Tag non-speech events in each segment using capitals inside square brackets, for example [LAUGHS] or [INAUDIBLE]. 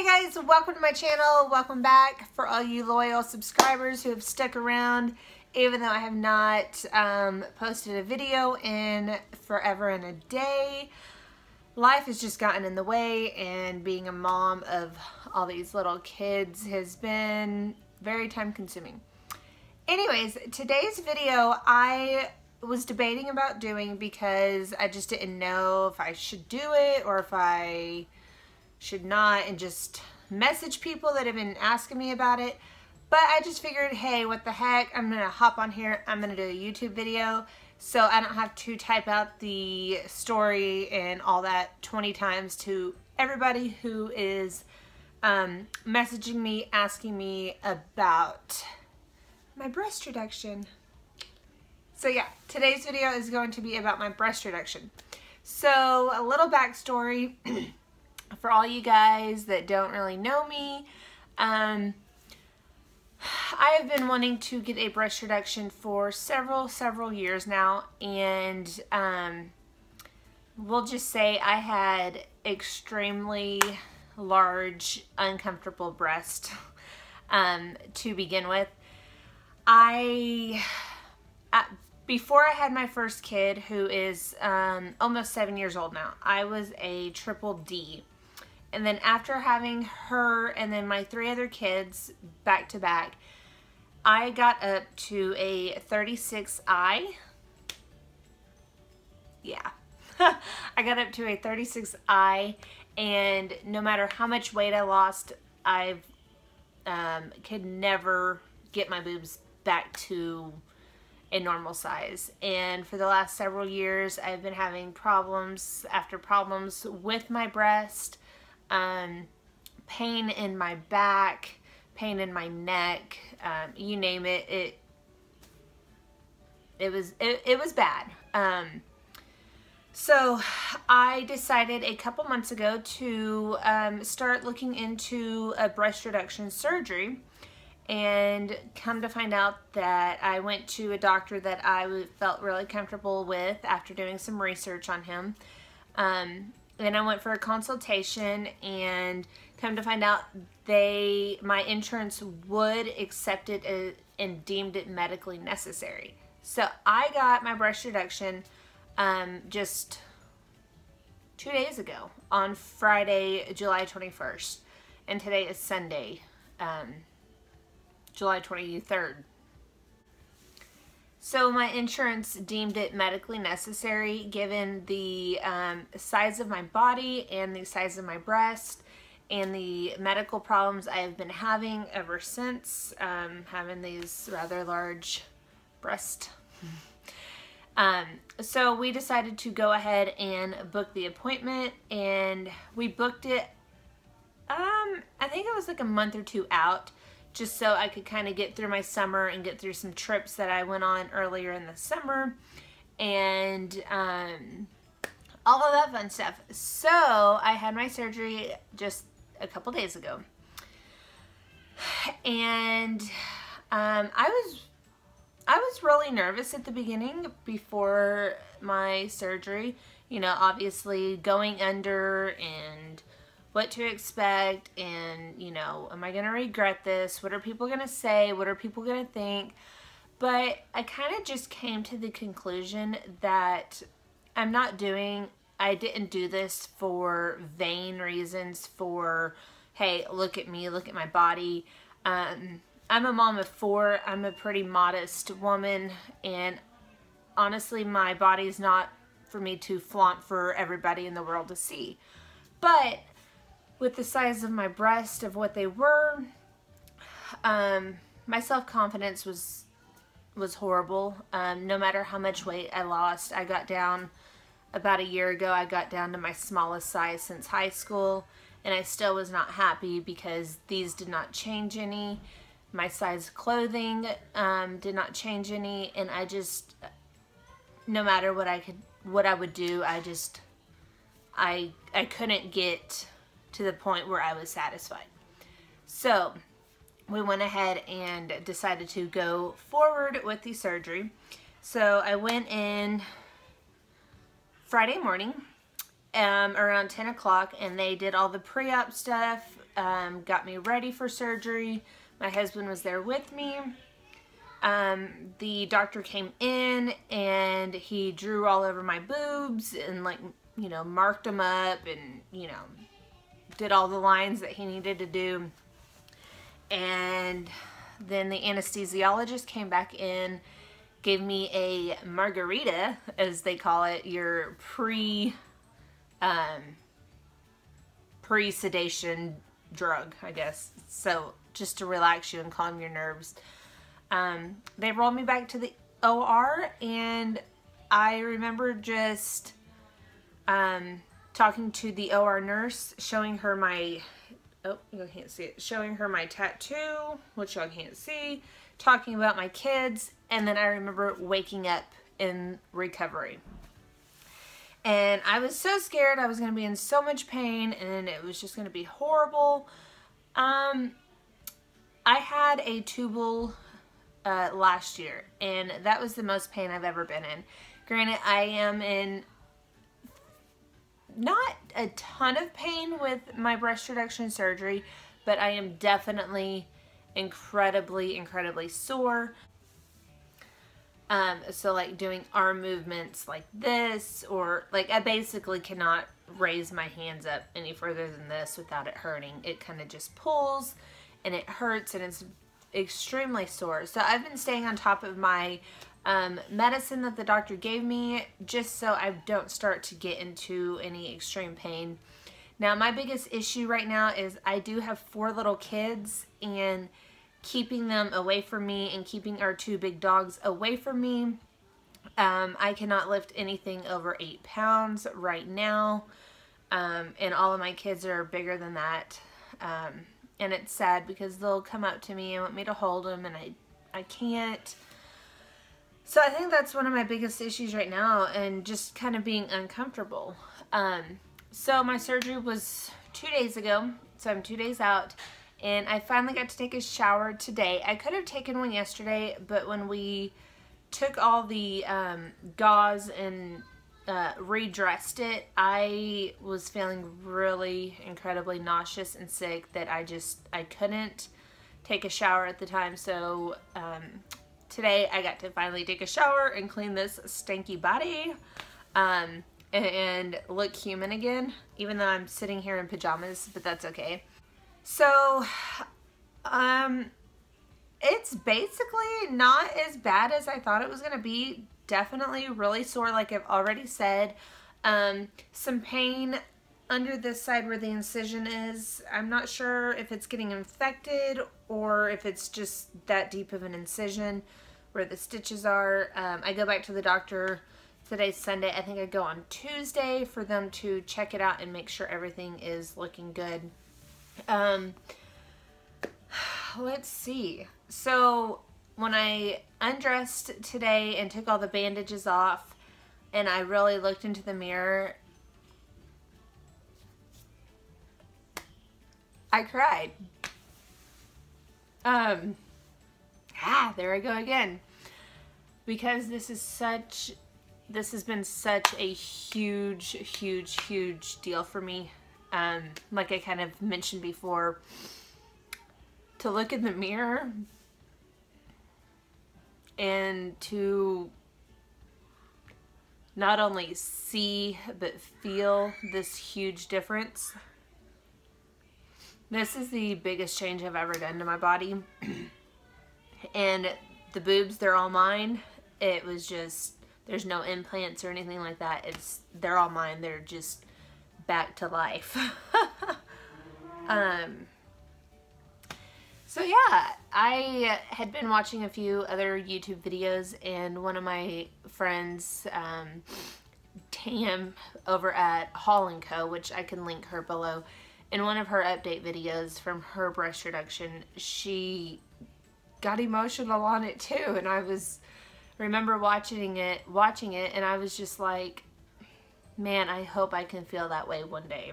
Hey guys, welcome to my channel. Welcome back for all you loyal subscribers who have stuck around even though I have not um, posted a video in forever and a day. Life has just gotten in the way and being a mom of all these little kids has been very time consuming. Anyways, today's video I was debating about doing because I just didn't know if I should do it or if I should not and just message people that have been asking me about it. But I just figured, hey, what the heck, I'm to hop on here, I'm to do a YouTube video so I don't have to type out the story and all that 20 times to everybody who is um, messaging me, asking me about my breast reduction. So yeah, today's video is going to be about my breast reduction. So a little backstory. [CLEARS THROAT] for all you guys that don't really know me, um, I have been wanting to get a breast reduction for several, several years now, and um, we'll just say I had extremely large, uncomfortable breast um, to begin with. I, at, before I had my first kid, who is um, almost seven years old now, I was a triple D. And then after having her and then my three other kids back to back, I got up to a 36I. Yeah. [LAUGHS] I got up to a 36I and no matter how much weight I lost, I um, could never get my boobs back to a normal size. And for the last several years, I've been having problems after problems with my breast um, pain in my back, pain in my neck, um, you name it, it it was it, it was bad. Um, so I decided a couple months ago to um, start looking into a breast reduction surgery and come to find out that I went to a doctor that I felt really comfortable with after doing some research on him. Um, then I went for a consultation and come to find out they my insurance would accept it and deemed it medically necessary. So I got my breast reduction um, just two days ago on Friday, July 21st. And today is Sunday, um, July 23rd. So my insurance deemed it medically necessary given the um, size of my body and the size of my breast and the medical problems I have been having ever since um, having these rather large breasts. Um, so we decided to go ahead and book the appointment and we booked it, um, I think it was like a month or two out just so I could kind of get through my summer and get through some trips that I went on earlier in the summer and um, all of that fun stuff. So I had my surgery just a couple days ago and um, I was I was really nervous at the beginning before my surgery. You know, obviously going under and what to expect and, you know, am I going to regret this? What are people going to say? What are people going to think? But I kind of just came to the conclusion that I'm not doing, I didn't do this for vain reasons, for, hey, look at me, look at my body. Um, I'm a mom of four. I'm a pretty modest woman, and honestly, my body is not for me to flaunt for everybody in the world to see. But with the size of my breast of what they were. Um, my self-confidence was was horrible. Um, no matter how much weight I lost, I got down about a year ago. I got down to my smallest size since high school, and I still was not happy because these did not change any. My size clothing um, did not change any, and I just, no matter what I could, what I would do, I just, I, I couldn't get to the point where I was satisfied. So we went ahead and decided to go forward with the surgery. So I went in Friday morning um, around 10 o'clock and they did all the pre-op stuff, um, got me ready for surgery. My husband was there with me. Um, the doctor came in and he drew all over my boobs and like, you know, marked them up and, you know, did all the lines that he needed to do. And then the anesthesiologist came back in, gave me a margarita, as they call it, your pre, um, pre-sedation drug, I guess. So just to relax you and calm your nerves. Um, they rolled me back to the OR and I remember just um, talking to the OR nurse, showing her my, oh, you can't see it, showing her my tattoo, which y'all can't see, talking about my kids, and then I remember waking up in recovery. And I was so scared I was going to be in so much pain and it was just going to be horrible. Um, I had a tubal uh, last year, and that was the most pain I've ever been in. Granted, I am in not a ton of pain with my breast reduction surgery, but I am definitely incredibly, incredibly sore. Um, so like doing arm movements like this, or like I basically cannot raise my hands up any further than this without it hurting. It kind of just pulls and it hurts and it's extremely sore. So I've been staying on top of my um, medicine that the doctor gave me just so I don't start to get into any extreme pain. Now my biggest issue right now is I do have four little kids and keeping them away from me and keeping our two big dogs away from me. Um, I cannot lift anything over eight pounds right now. Um, and all of my kids are bigger than that. Um, and it's sad because they'll come up to me and want me to hold them and I, I can't. So I think that's one of my biggest issues right now and just kind of being uncomfortable. Um, so my surgery was two days ago, so I'm two days out and I finally got to take a shower today. I could have taken one yesterday, but when we took all the um, gauze and uh, redressed it, I was feeling really incredibly nauseous and sick that I just, I couldn't take a shower at the time. So um, today I got to finally take a shower and clean this stanky body um, and look human again, even though I'm sitting here in pajamas, but that's okay. So, um, it's basically not as bad as I thought it was going to be definitely really sore like I've already said. Um, some pain under this side where the incision is. I'm not sure if it's getting infected or if it's just that deep of an incision where the stitches are. Um, I go back to the doctor today's Sunday. I think I go on Tuesday for them to check it out and make sure everything is looking good. Um, let's see. So when I undressed today and took all the bandages off and I really looked into the mirror, I cried. Um, ah, there I go again. Because this is such, this has been such a huge, huge, huge deal for me. Um, like I kind of mentioned before, to look in the mirror and to not only see but feel this huge difference. This is the biggest change I've ever done to my body. [CLEARS THROAT] and the boobs, they're all mine. It was just, there's no implants or anything like that. It's, they're all mine. They're just back to life. [LAUGHS] um, so yeah, I had been watching a few other YouTube videos and one of my friends, um, Tam, over at Hall & Co., which I can link her below, in one of her update videos from her breast reduction, she got emotional on it too, and I was, remember watching it, watching it, and I was just like, man, I hope I can feel that way one day.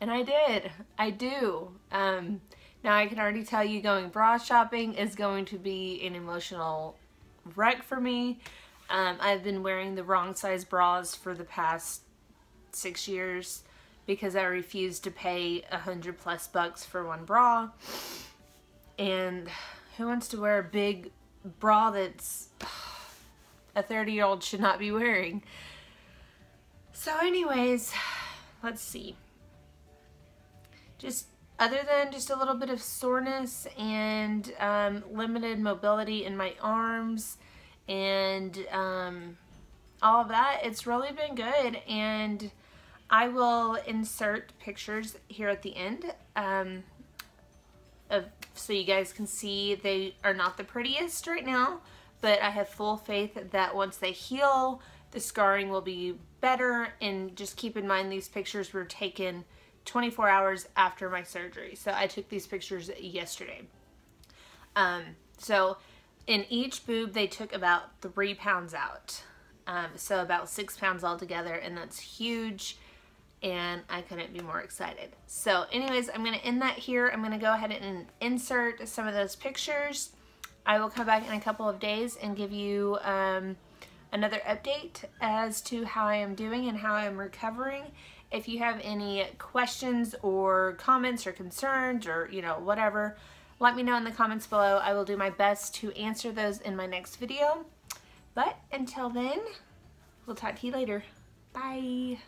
And I did. I do. Um, now I can already tell you going bra shopping is going to be an emotional wreck for me. Um, I've been wearing the wrong size bras for the past six years because I refused to pay a hundred plus bucks for one bra. And who wants to wear a big bra that's a 30 year old should not be wearing? So anyways, let's see. Just other than just a little bit of soreness and um, limited mobility in my arms and um, all of that, it's really been good. And I will insert pictures here at the end um, of, so you guys can see they are not the prettiest right now, but I have full faith that once they heal, the scarring will be better. And just keep in mind these pictures were taken 24 hours after my surgery. So I took these pictures yesterday. Um, so in each boob, they took about three pounds out. Um, so about six pounds altogether, and that's huge. And I couldn't be more excited. So anyways, I'm to end that here. I'm to go ahead and insert some of those pictures. I will come back in a couple of days and give you um, another update as to how I am doing and how I'm recovering. If you have any questions or comments or concerns or, you know, whatever, let me know in the comments below. I will do my best to answer those in my next video. But until then, we'll talk to you later. Bye.